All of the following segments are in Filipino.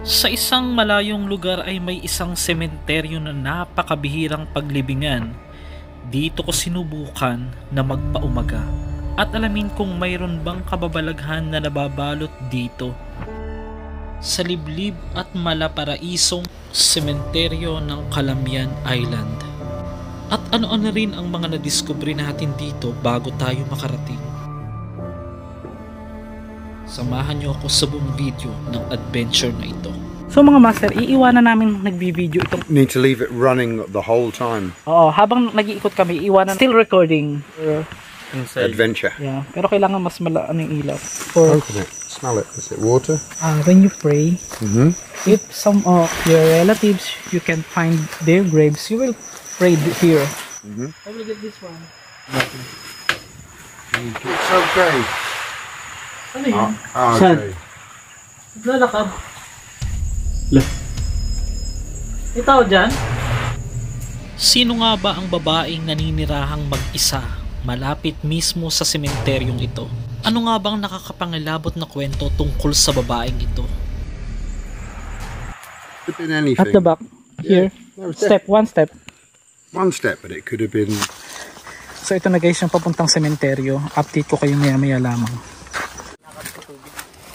Sa isang malayong lugar ay may isang sementeryo na napakabihirang paglibingan. Dito ko sinubukan na magpaumaga at alamin kung mayroon bang kababalaghan na nababalot dito. Sa liblib at malaparaisong sementeryo ng Calamian Island. At ano-ano rin ang mga nadiskubre natin dito bago tayo makarating. Samahan niyo ako sa buong video ng adventure na ito. So mga master, iiwanan namin nagbi-video itong Need to leave it running the whole time. Oo, habang nag-iikot kami, iiwanan still recording. Uh, Adventure. yeah, pero kailangan mas mala ano yung ilaw. For Open it. Smell it. Is it water? uh, when you pray, Mm-hmm. if some of your relatives you can find their graves, you will pray here. Mhm. I will get this one. It's okay. Ano yun? Ah, Saan? okay. Lalakad. Ito dyan? Sino nga ba ang babaeng naninirahang mag-isa malapit mismo sa sementeryong ito? Ano nga bang nakakapangilabot na kwento tungkol sa babaeng ito? Could have been anything. At the back. Here. No, it's Step, one step. One step, but it could have been. So ito na guys yung papuntang sementeryo. Update ko kayo maya maya lamang.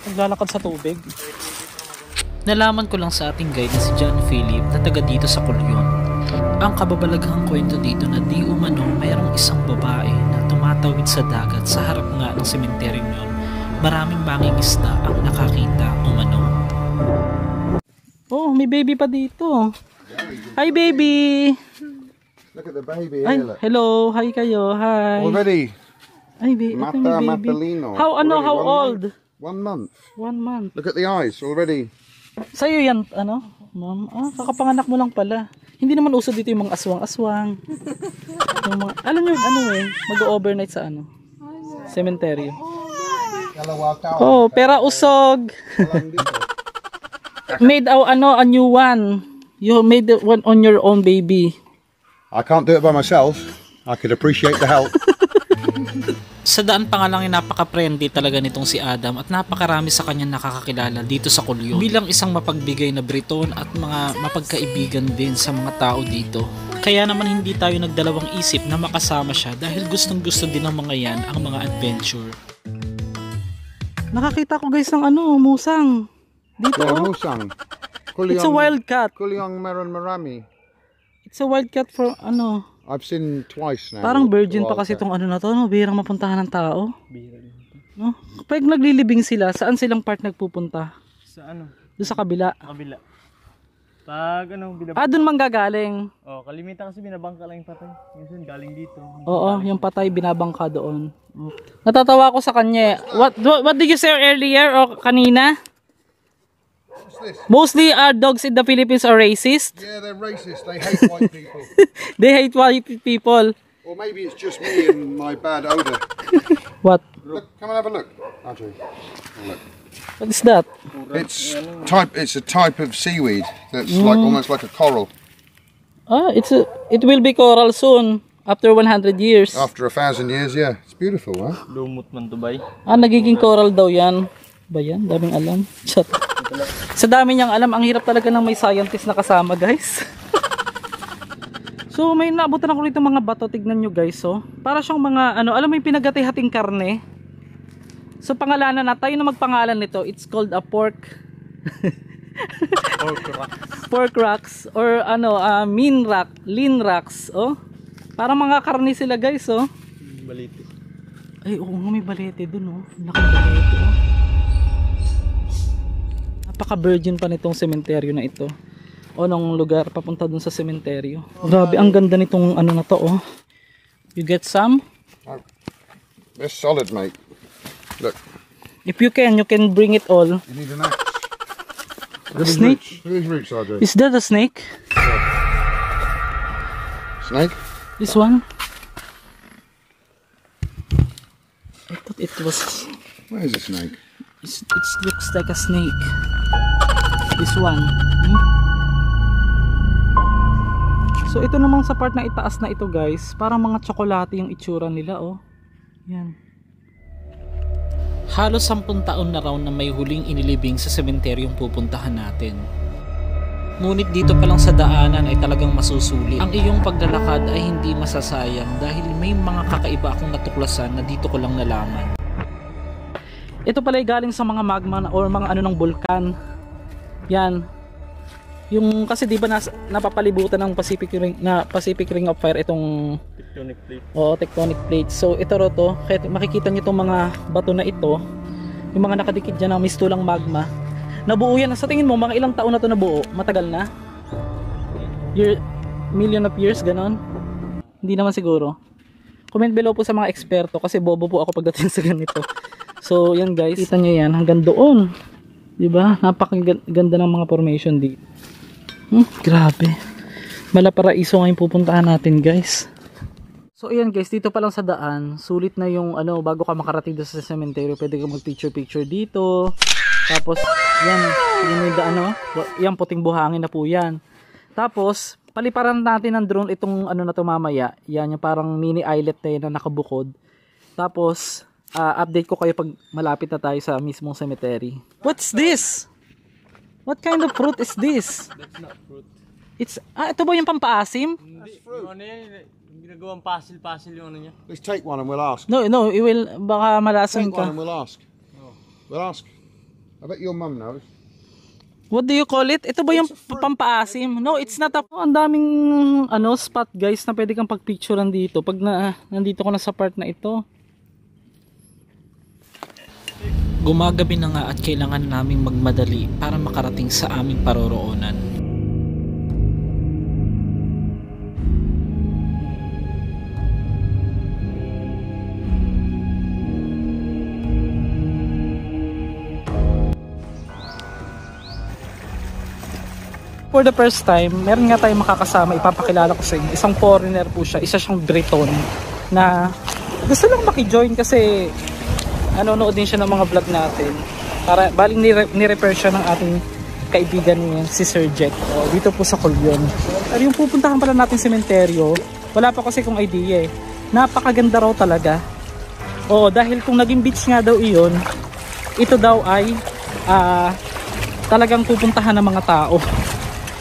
Naglalakad sa tubig. Nalaman ko lang sa ating guide na si John Philip na taga dito sa Kulyon. Ang kababalaghang kwento dito na di umano mayroong isang babae na tumatawid sa dagat sa harap nga ng sementeryong yon. Maraming mangingisda ang nakakita umano. Oh, may baby pa dito. Hi baby! Look at the baby Ay, hello. Hi kayo. Hi. Already. Ay, ba- Mata baby. Mapalino. How, ano, how old? One month. One month. Look at the eyes already. Sa'yo yan, ano? Ma'am, ah, kakapanganak mo lang pala. Hindi naman uso dito yung mga aswang-aswang. yung mga, alam nyo, ano eh, mag-overnight sa ano? Cemetery. Oh, pera usog. made a, ano, a new one. You made the one on your own baby. I can't do it by myself. I could appreciate the help. Sa daan pa nga lang ay napaka-friendly talaga nitong si Adam at napakarami sa kanya nakakakilala dito sa Kulyon. Bilang isang mapagbigay na Briton at mga mapagkaibigan din sa mga tao dito. Kaya naman hindi tayo nagdalawang isip na makasama siya dahil gustong gusto din ng mga yan ang mga adventure. Nakakita ko guys ng ano, musang. Dito yeah, oh. Musang. It's a wild cat. Kulyong Maran Marami. It's a wild cat for ano. I've seen twice now. Parang virgin pa kasi itong ano na to, no? Bihirang mapuntahan ng tao. No? Kapag naglilibing sila, saan silang part nagpupunta? Sa ano? Doon sa kabila. Kabila. Pag ano, binab... Ah, doon manggagaling. Oh, kalimitan kasi binabangka lang yung patay. Minsan galing dito. Oo, yung patay binabangka doon. Oh. Natatawa ko sa kanya. eh. What, what what did you say earlier o kanina? Mostly our dogs in the Philippines are racist. Yeah, they're racist. They hate white people. They hate white people. or maybe it's just me and my bad odor. What? Look, come and have a look. Andrew. Look. What is that? It's type. It's a type of seaweed that's like almost like a coral. Ah, it's a, it will be coral soon. After 100 years. After a thousand years, yeah, it's beautiful, huh? Lumot man to bay. Ah, nagiging coral daw yan. Ba yan? Daming alam. Chat. Sa dami niyang alam, ang hirap talaga ng may scientist na kasama, guys. so, may naabutan ako rito mga bato. Tignan nyo, guys, oh. Para siyang mga, ano, alam mo yung pinagati-hating karne? So, pangalanan na, tayo na magpangalan nito. It's called a pork. pork rocks. Or, ano, uh, mean rock. Lean rocks, oh. Para mga karne sila, guys, oh. Baliti. Ay, oo nga, may balete dun, oh. Laki balete, oh. Napaka-virgin pa nitong sementeryo na ito. O nung lugar, papunta dun sa sementeryo. Grabe, ang ganda nitong ano na to, oh. You get some? They're solid, mate. Look, If you can, you can bring it all. you need an axe. These Snake? roots. Roots, Andrew. Is that a snake? Snake? This one? I thought it was... Where is a snake? It's, it looks like a snake. This one. Hmm? So ito namang sa part na itaas na ito guys, parang mga tsokolate yung itsura nila oh. Yan. Halos sampung taon na raw na may huling inilibing sa sementeryong pupuntahan natin. Ngunit dito pa lang sa daanan ay talagang masusulit. Ang iyong paglalakad ay hindi masasayang dahil may mga kakaiba akong natuklasan na dito ko lang nalaman. Ito pala ay galing sa mga magma or mga ano ng bulkan. Yan. Yung kasi 'di ba nas, napapalibutan ng Pacific Ring na Pacific Ring of Fire itong Tectonic plate. oh, tectonic plates. So ito ro to, kaya makikita niyo itong mga bato na ito, yung mga nakadikit diyan ng mistulang magma. Nabuo yan. Sa tingin mo mga ilang taon na to nabuo? Matagal na? Year, million of years ganon? Hindi naman siguro. Comment below po sa mga eksperto kasi bobo po ako pagdating sa ganito. So, yan guys, kita nyo yan hanggang doon. 'Di ba? Napakaganda ng mga formation dito. Hmm, grabe. Malaparaiso ngayon pupuntahan natin, guys. So, ayan guys, dito pa lang sa daan, sulit na yung ano, bago ka makarating doon sa cemetery, pwede ka mag-picture-picture dito. Tapos, yan, yan yung daan, no? Yan, puting buhangin na po yan. Tapos, paliparan natin ng drone itong ano na to mamaya. Yan, yung parang mini islet na yun na nakabukod. Tapos, ah, update ko kayo pag malapit na tayo sa mismong cemetery. What's this? What kind of fruit is this? That's not fruit. It's, ah, ito ba yung pampaasim? Hindi, yung ano yan, yung ginagawang puzzle-puzzle yung ano niya. Let's take one and we'll ask. No, no, it will, baka malasan Take one and ka. we'll ask. We'll ask. I bet your mum knows. What do you call it? Ito ba yung pampaasim? No, it's not a... Ang daming ano, spot guys na pwede kang pagpicturean dito pag na, nandito ko na sa part na ito. Gumagabi na nga at kailangan naming magmadali para makarating sa aming paroroonan. For the first time, meron nga tayong makakasama, ipapakilala ko sa inyo. Isang foreigner po siya, isa siyang Breton na gusto lang makijoin kasi nanonood din siya ng mga vlog natin. Para baling nire- nirepair siya ng ating kaibigan niya, si Sir Jet. O, dito po sa Colyon. Pero yung pupuntahan pala natin sementeryo, wala pa kasi kung idea eh. Napakaganda raw talaga. Oo, dahil kung naging beach nga daw iyon, ito daw ay ah, talagang pupuntahan ng mga tao.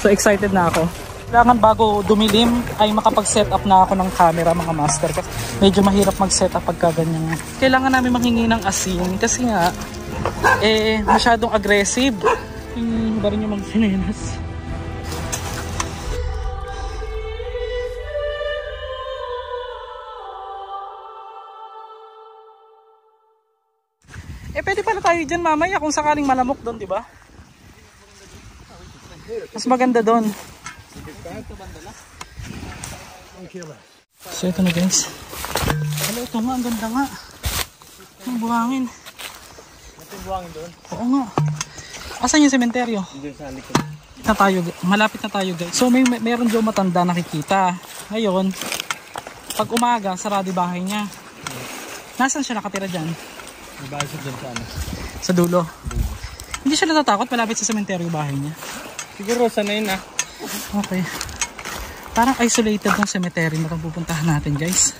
So excited na ako. Kailangan bago dumilim ay makapag-set up na ako ng camera mga master. Kasi medyo mahirap mag-set up pagka ganyan. Kailangan namin manghingi ng asin kasi nga eh masyadong aggressive. Yung ba rin yung magsinelas. Eh pwede pala tayo dyan mamaya kung sakaling malamok doon, di ba? Mas maganda doon. So ito na guys. Hello, ito nga, ang ganda nga. Ang buhangin. Ito yung buhangin doon. Oo nga. Asan yung sementeryo? Diyan sa likod. Na tayo, malapit na tayo guys. So may, may meron dyan matanda nakikita. Ngayon, pag umaga, sarado yung bahay niya. Nasaan siya nakatira dyan? May bahay siya dyan sa ano. Sa dulo. Hindi siya natatakot malapit sa sementeryo bahay niya. Siguro sanay na. Okay. Parang isolated ng cemetery na pupuntahan natin guys.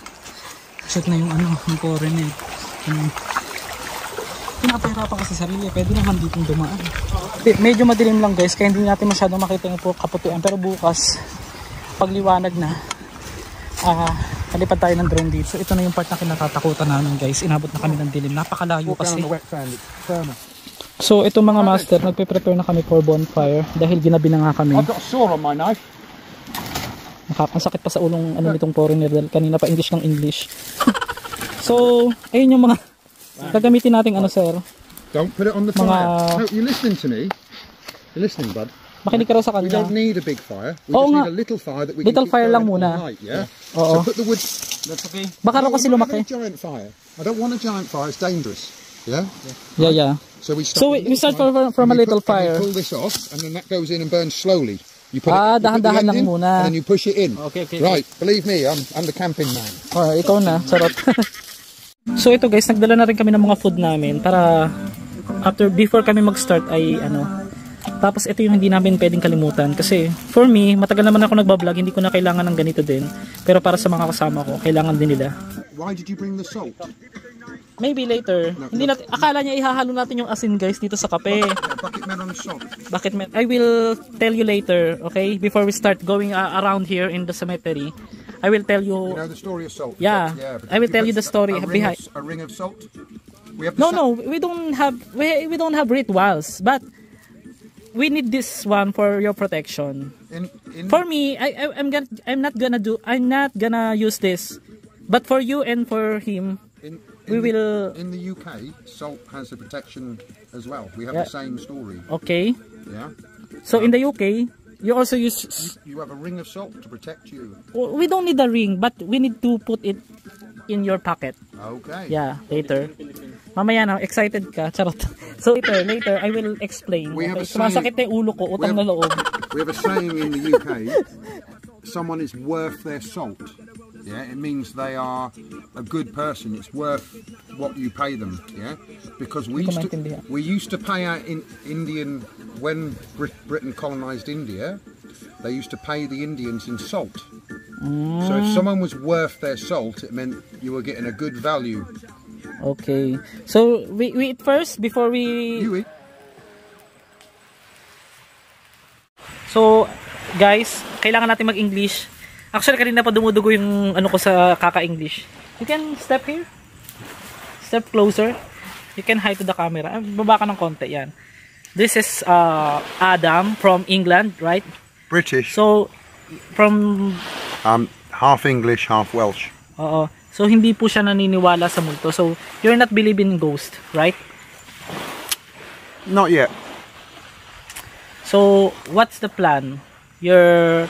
Shoot na yung ano, yung foreign eh. Um, pinapahirapan kasi sarili. Pwede naman dito dumaan. Medyo madilim lang guys, kaya hindi natin masyadong makita yung kaputian. Pero bukas, pagliwanag na, ah, kalipad tayo ng drone dito. So, ito na yung part na kinatatakutan namin guys. Inabot na kami ng dilim. Napakalayo kasi. So, ito mga master, nagpe-prepare na kami for bonfire dahil ginabi na nga kami. I've got a saw on my knife. Nakakasakit pa sa ulong ano nitong foreigner dahil kanina pa English ng English. so, ayun yung mga gagamitin nating ano sir. Don't put it on the Mga- fire. No, you're listening to me. You're listening, bud. Makinig ka raw sa We kanya. don't need a big fire. We Oo just nga. need a little fire that we Little can keep fire lang going muna. all night, yeah? Oo. So put the wood... That's okay. Baka raw kasi I'm not having lumaki. a giant fire. I don't want a giant fire. It's dangerous. Yeah? Yeah, yeah. So we start, So we- we start from- from a little put- fire. pull this off, and then that goes in and burns slowly. You put Ah, it, you put the dahan-dahan lang in, muna. And then you push it in. Okay, okay. Right, believe me, I'm, I'm the camping man. Oh, ikaw na, charot. so ito guys, nagdala na rin kami ng mga food namin para after before kami mag-start ay ano tapos ito yung hindi namin pwedeng kalimutan kasi for me, matagal naman ako nagbablog, hindi ko na kailangan ng ganito din. Pero para sa mga kasama ko, kailangan din nila. Why did you bring the salt? Maybe later. Hindi natin, akala niya ihahalo natin yung asin guys dito sa kape. Yeah, bucket melon salt. Bakit men? I will tell you later, okay? Before we start going uh, around here in the cemetery, I will tell You you. know the story of salt? Yeah, but I will tell you the story a, a ring behind- Of, a ring of salt. We have No, no, we don't have we, we don't have rituals, but we need this one for your protection. In, in, For me, I, I I'm gonna I'm not gonna do I'm not gonna use this, but for you and for him, we in the- will- In the UK, salt has a protection as well. We have Yeah. the same story. okay. Yeah. So in the UK, you also use You have a ring of salt to protect you. we don't need a ring, but we need to put it in your pocket. Okay. Yeah, later. Mamaya na, excited ka. Charot. So later, later, I will explain. We have a saying- na ulo ko, utang We na loob. We have a saying in the UK: someone is worth their salt. Yeah, it means they are a good person. It's worth what you pay them. Yeah, because we used to we used to pay out in Indian when Brit- Britain colonized India. They used to pay the Indians in salt. So if mm. someone was worth their salt, it meant you were getting a good value. Okay. So, we, we eat first before we... You eat. So, guys, kailangan natin mag-English. Actually, kanina pa dumudugo yung ano ko sa kaka-English. You can step here. Step closer. You can hide to the camera. Ah, Baba ka ng konti, yan. This is uh, Adam from England, right? British. So, from Um, half English, half Welsh. Oo. So, hindi po siya naniniwala sa multo. So, you're not believing in ghost, right? Not yet. So, what's the plan? You're,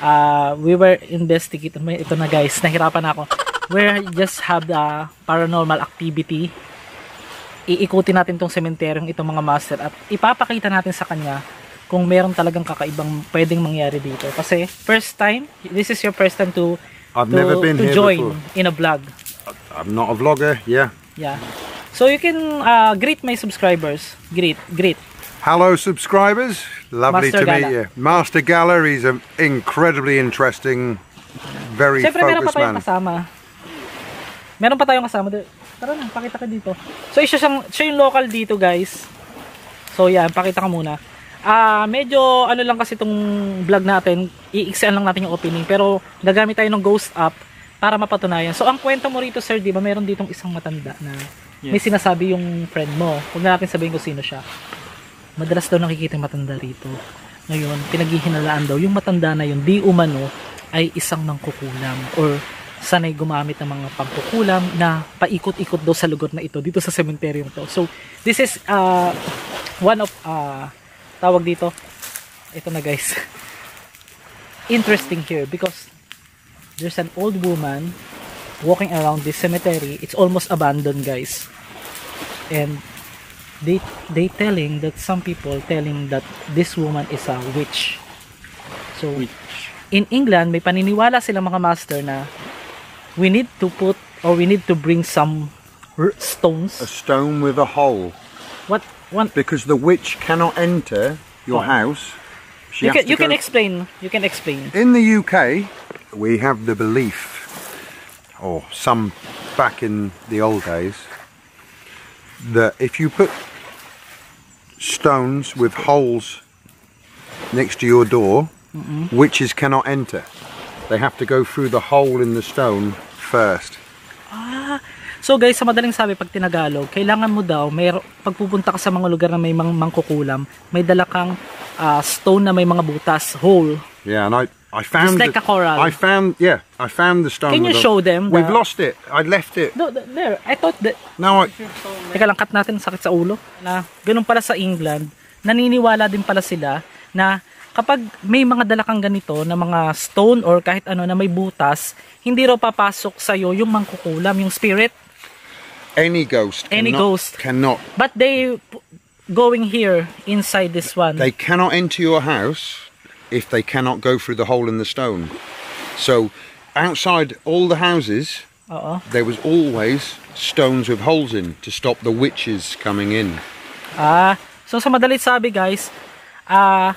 uh, we were investigating, ito na guys, nahirapan na ako. We just have the paranormal activity. Iikutin natin tong sementeryong itong mga master at ipapakita natin sa kanya kung meron talagang kakaibang pwedeng mangyari dito. Kasi, first time, this is your first time to, I've to, never been to here join before. in a vlog. I'm not a vlogger. Yeah. Yeah. So, you can uh, greet my subscribers. Greet, greet. Hello, subscribers. Lovely Master to meet Gala. you. Master Gala is an incredibly interesting, very Siyempre, meron pa focused tayong man. kasama. Meron pa tayong kasama. Tara na, pakita ka dito. So, isa siyang, siya yung local dito, guys. So, yan, pakita ka muna. Ah, medyo ano lang kasi itong vlog natin, iiksian lang natin yung opening, pero gagamit tayo ng ghost app para mapatunayan. So, ang kwento mo rito, sir, di ba, meron ditong isang matanda na may sinasabi yung friend mo. Huwag na natin sabihin kung sino siya. Madalas daw nakikita yung matanda rito. Ngayon, pinaghihinalaan daw, yung matanda na yun, di umano, ay isang nangkukulam or sanay gumamit ng mga pangkukulam na paikot-ikot daw sa lugar na ito dito sa cementeryong to. So, this is uh, one of uh, tawag dito. Ito na guys. Interesting here because there's an old woman walking around this cemetery. It's almost abandoned, guys. And they they telling that some people telling that this woman is a witch. So in England may paniniwala sila mga master na we need to put or we need to bring some stones. A stone with a hole, What one because the witch cannot enter your Oh. house. She you can you can explain. You can explain. In the UK, we have the belief, or some back in the old days, that if you put stones with holes next to your door, witches cannot enter. They have to go through the hole in the stone first. Ah. So guys, sa madaling sabi pag tinagalog, kailangan mo daw may pagpupunta ka sa mga lugar na may mang mangkukulam, may dala kang ah, stone na may mga butas, hole. Yeah, and I, I found like the- a coral. I found yeah, I found the stone. Can you show them We've the- lost it. I left it. No, th- there. I thought that Now I Teka lang, cut natin sakit sa ulo. Na ganun pala sa England, naniniwala din pala sila na kapag may mga dala kang ganito na mga stone or kahit ano na may butas, hindi raw papasok sa iyo yung mangkukulam, yung spirit. Any ghost Any cannot, ghost. cannot But they going here inside this one. they cannot enter your house if they cannot go through the hole in the stone. So outside all the houses Oo. there was always stones with holes in to stop the witches coming in. Ah, so sa madalit sabi guys, ah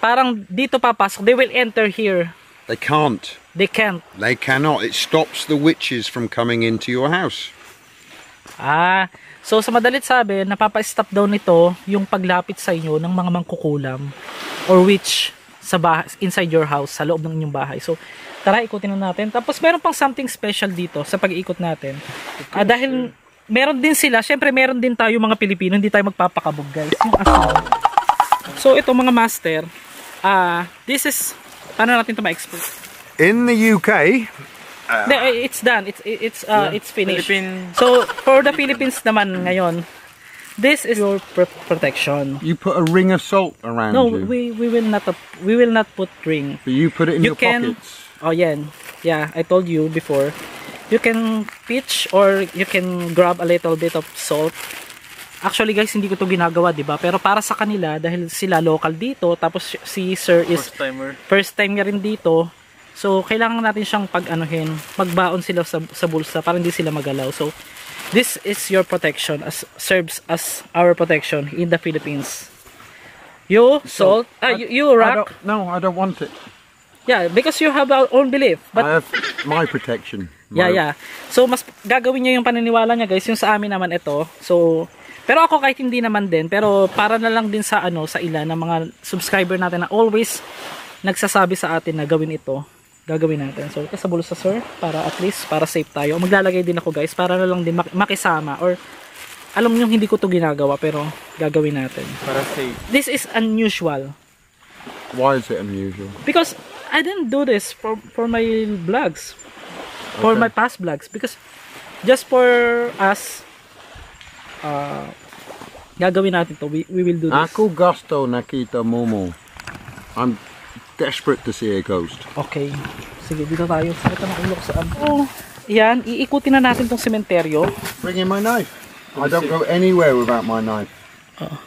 parang dito papasok, they will enter here. They can't. They can't. They cannot. It stops the witches from coming into your house. Ah, so sa madalit sabi, napapa-stop down nito yung paglapit sa inyo ng mga mangkukulam or witch sa bah- inside your house, sa loob ng inyong bahay. So, tara, ikutin na natin. Tapos, meron pang something special dito sa pag-iikot natin. Ah, dahil meron din sila, syempre meron din tayo mga Pilipino, hindi tayo magpapakabog guys. Yung asawa. So, ito mga master, ah, this is, paano natin ito ma-export? In the UK, Eh, it's done. It's it's uh, it's finished. Philippine. So, for the Philippines naman ngayon, this is your pr- protection. you put a ring of salt around No, you. we we will not we will not put ring. but you put it in You your can pockets. Oh, yan. Yeah, I told you before. You can pitch or you can grab a little bit of salt. Actually guys, hindi ko to ginagawa, 'di ba? Pero para sa kanila dahil sila local dito, tapos si Sir is First timer. first time niya rin dito. So, kailangan natin siyang pag-anuhin, magbaon sila sa, sa bulsa para hindi sila magalaw. So, this is your protection as serves as our protection in the Philippines. You salt, ah, you, you I rock, don't, no, I don't want it. yeah, because you have our own belief. But I have my protection. Yeah, My- yeah. So, mas gagawin niya yung paniniwala niya, guys. Yung sa amin naman ito. So, pero ako kahit hindi naman din. Pero para na lang din sa ano, sa ilan ng mga subscriber natin na always nagsasabi sa atin na gawin ito. Gagawin natin. So, ito sa bulsa, sir. Para at least, para safe tayo. Maglalagay din ako, guys. Para na lang din mak- makisama. Or, alam niyo hindi ko to ginagawa. Pero, gagawin natin. Para safe. This is unusual. Why is it unusual? Because, I didn't do this for, for my vlogs. For Okay. my past vlogs. Because, just for us, uh, gagawin natin to. We, we will do this. Ako gusto nakita momo. I'm desperate to see a ghost. Okay. Sige, dito tayo. Ito na ulok saan. Oh, yan. Iikutin na natin tong sementeryo. Bring in my knife. I don't go anywhere without my knife.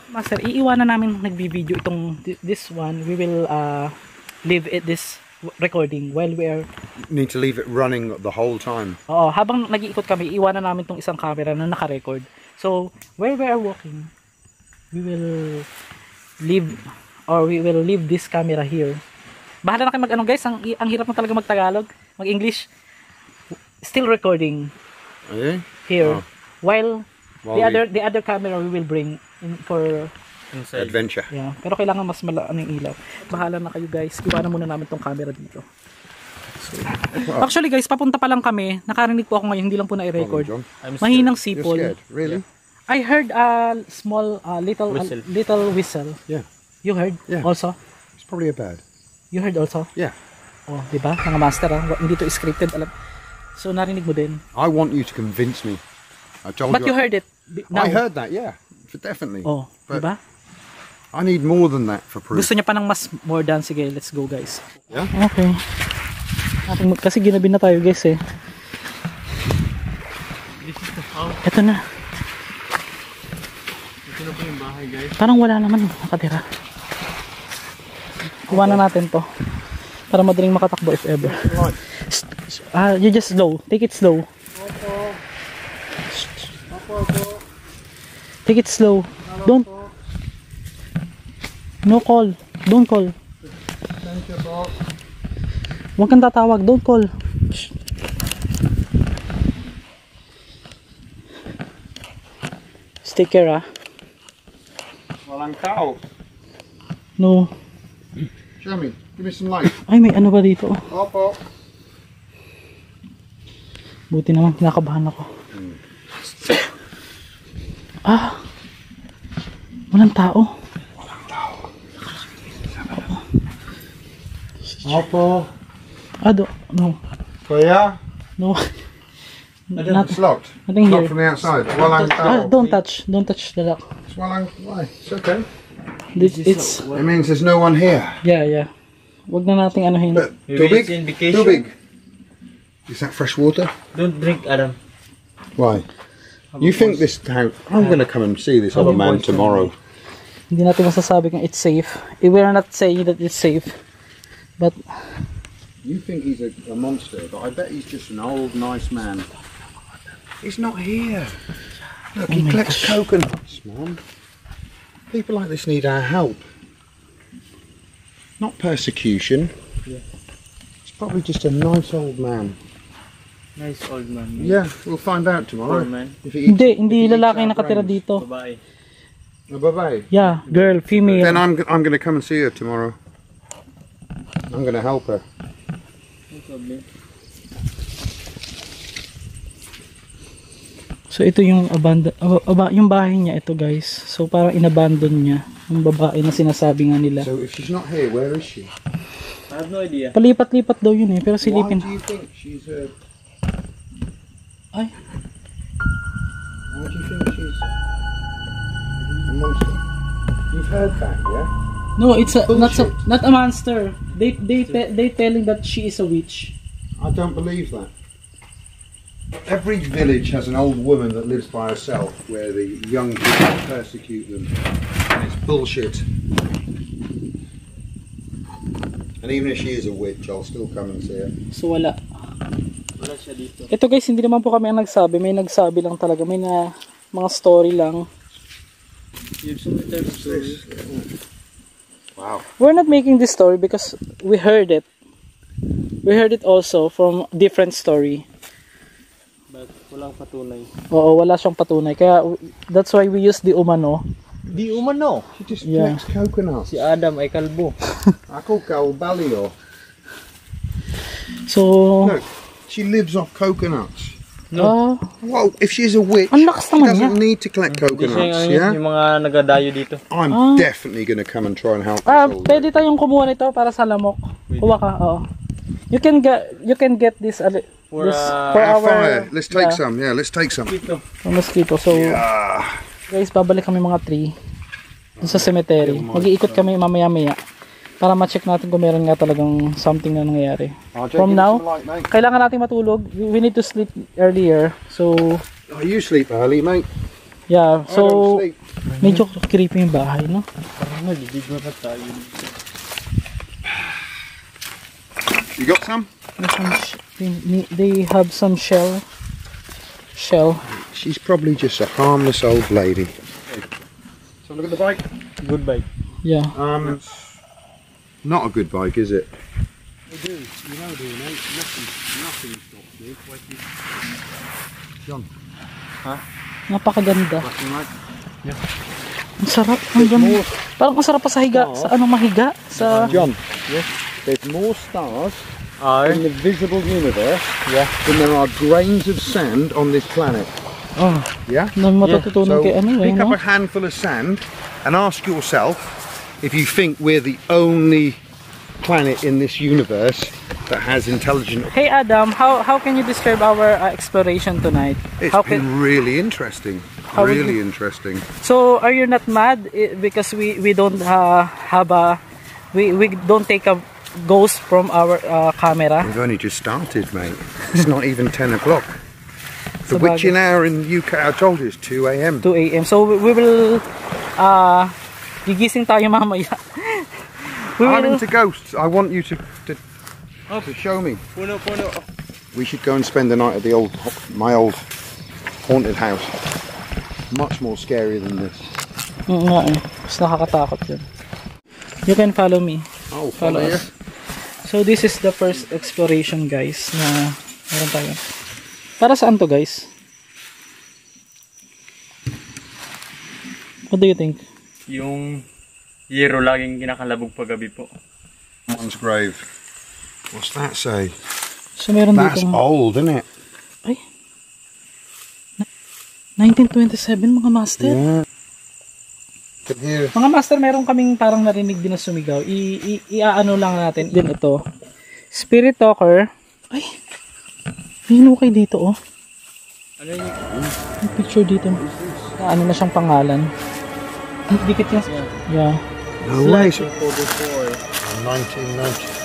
Master, iiwanan namin nagbibideo itong thi- this one. We will uh, leave it this recording while we are Need to leave it running the whole time. Oo, habang nag-iikot kami, iwanan namin tong isang camera na naka-record. So, where we are walking, we will leave or we will leave this camera here. Bahala na kayo mag-ano guys, ang, ang hirap na talaga mag-Tagalog, mag-English. Still recording you? here. Oh. While While the we- other the other camera we will bring in for Inside. Adventure. yeah, pero kailangan mas malaan yung ilaw. Bahala na kayo guys. Iwanan muna namin tong camera dito. So, actually guys, papunta pa lang kami. Nakarinig po ako ngayon, hindi lang po na-record. Mahinang sipol. Really? I heard a small uh, little a Whistle. little whistle. Yeah. You heard Yeah. also? It's probably a bird. You heard also? Yeah. Oh, 'di ba? Mga master ah, hindi to scripted alam. So narinig mo din. I want you to convince me. I told But you heard it now. I heard that, yeah. For definitely. Oh, 'di But ba? I need more than that for proof. Gusto niya pa ng mas more than sige, let's go guys. Yeah? Okay. Kasi ginabi na tayo guys eh. This is the house. Ito na. Ito na po yung bahay guys. Parang wala naman nakatira. Iwanan natin to. Para madaling makatakbo if ever. Ah, you just slow. Take it slow. Take it slow. Don't. No call. Don't call. Huwag kang tatawag. Don't call. Care ah. Walang tao. No. Me. Give me some light. Ay, may ano ba dito? Opo. Buti naman, kinakabahan ako. Ah! Walang tao. Opo. Ah, do, no. Kuya? No. Not, It's locked. Nothing Locked here. from the outside. Walang ah, tao. don't touch. Don't touch the lock. It's walang. Why? It's okay. This, it's, It means there's no one here. yeah, yeah. Wag na nating anuhin. But Maybe too big? it's in vacation. Too big. Is that fresh water? Don't drink, Adam. Why? You think this town? I'm going to come and see this other man tomorrow. Hindi natin masasabi kung it's safe. Eh, We are not saying that it's safe. But, You think he's a, a monster, but I bet he's just an old, nice man. He's not here. Look, he collects coconuts, man. People like this need our help. Not persecution. It's probably just a nice old man. Nice old man. Yeah, we'll find out Poor tomorrow. man. If he eats- Hindi, if hindi he lalaki nakatira brains. dito. Babae. A oh, babae. Yeah, girl, female. Then I'm g- I'm going to come and see her tomorrow. I'm going to help her. No problem. So ito yung abandon, aba, aba- yung bahay niya ito guys. So parang inabandon niya yung babae na sinasabi nga nila. So if she's not here, where is she? I have no idea. Palipat-lipat daw yun eh, pero Why silipin. do you think she's a? Ay, Why do you think she's a monster? You've heard that, yeah? no, it's a, not a, not a monster. They they te- they telling that she is a witch. I don't believe that. Every village has an old woman that lives by herself where the young people persecute them. And it's bullshit. And even if she is a witch, I'll still come and see her. So wala. Wala siya dito. Ito guys, hindi naman po kami ang nagsabi. May nagsabi lang talaga. May na mga story lang. Give some return story. Wow. We're not making this story because we heard it. We heard it also from different story. But walang patunay. Oo, wala siyang patunay. Kaya that's why we use the umano. Di umano. She just Yeah. collects coconuts. Si Adam ay kalbo. Ako Galbalio. So, Look, she lives off coconuts. ah, Well, if she's a witch, Ang lakas she naman doesn't niya. need to collect Hindi siya coconuts, yung, yeah? yung mga nagadayo dito. I'm Ah. definitely going to come and try and help ah, this old pwede tayong kumuha nito para sa lamok. Kuha ka, oo. You can get you can get this, For, this uh, for our fire. Let's take yeah, some. Yeah, let's take some. Dito. for mosquito. So, Ah, guys, babalik kami mga 3 dun sa cemetery. Mag-iikot kami mamaya-maya para ma-check natin kung meron nga talagang something na nangyayari. From now, kailangan natin matulog. We we need to sleep earlier. So, Oh, you sleep early, mate. yeah. So, medyo creepy yung bahay, no? Parang nagigigma pa tayo. You got some? May some they, they have some shell. Shell. She's probably just a harmless old lady. So look at the bike. Good bike. Yeah. Um, not a good bike, is it? They do. You know, doing nothing, nothing stopped Napakaganda. Ang sarap. Ang ganda. Parang ang sarap pa sa higa. Sa ano mahiga? Sa... John. Yes. There's more stars Are? in the visible universe yeah. than there are grains of sand on this planet. Oh, Yeah. na matututunan So kay ano eh, pick up a handful of sand and ask yourself if you think we're the only planet in this universe that has intelligent. Hey Adam, how how can you describe our uh, exploration tonight? It's how been can really interesting. How would really interesting. So are you not mad because we we don't uh, have a we we don't take a ghost from our uh, camera? We've only just started, mate. It's not even 10 o'clock. The Sabagay. witching hour in the UK, I told you, is 2 a.m. 2 a.m. So we, we will uh gigising tayo mamaya. we I'm will into ghosts. I want you to, to, to show me. Puno, puno. We should go and spend the night at the old, my old haunted house. Much more scary than this. Oo nga. Mas nakakatakot yun. You can follow me. Oh, Follow follow you. us. So this is the first exploration guys na meron tayo. Para saan to guys? What do you think? Yung yero laging kinakalabog paggabi po. One's grave. What's that say? So meron That's dito old, isn't it? ay 1927 mga master. Yeah. Can hear. Mga master, meron kaming parang narinig din na sumigaw. I, i, iaano lang natin din ito. Spirit Talker. Ay, may hinukay dito oh. Ano yung May picture dito. Na ano na siyang pangalan. Dikit yung... Yeah. No way. 1944? 1990.